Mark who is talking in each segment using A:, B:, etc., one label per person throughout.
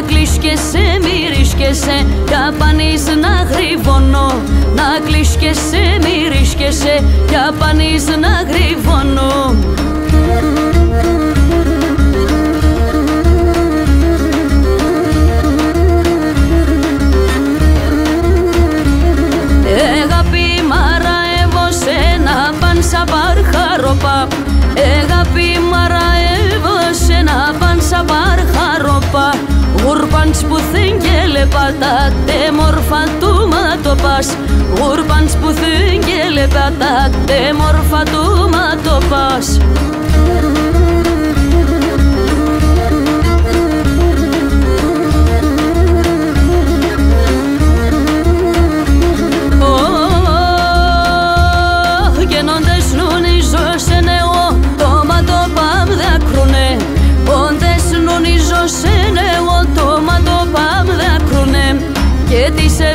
A: Να κλείσκεσαι, μυρίσκεσαι Για πανείς να γρυβώνω. Να κλείσκεσαι, μυρίσκεσαι Για πανείς να γρυβώνω. Εγαπή μάρα έβωσε να παν σαν παρχαροπά Εγαπή μάρα Γουρπαντς που θύγγελε πατάτε μόρφα του ματοπάς Γουρπαντς που θύγγελε πατάτε μόρφα του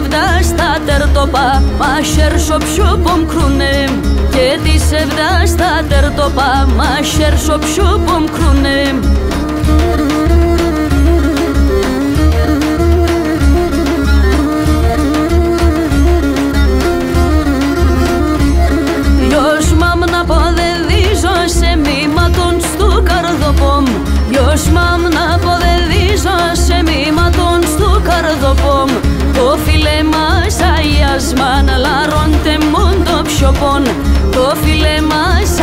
A: ματοπάς τερτοπά. Μα χέρσο πιο πομπκρούνε Και τη σεβδά στα τερτοπά. Μα χέρσο πιο πομπκρούνε Još mam na podedižo se mima ton stu kardopom Još mam na μας λαρώντε λαρών το πιο πον. Το φίλε μας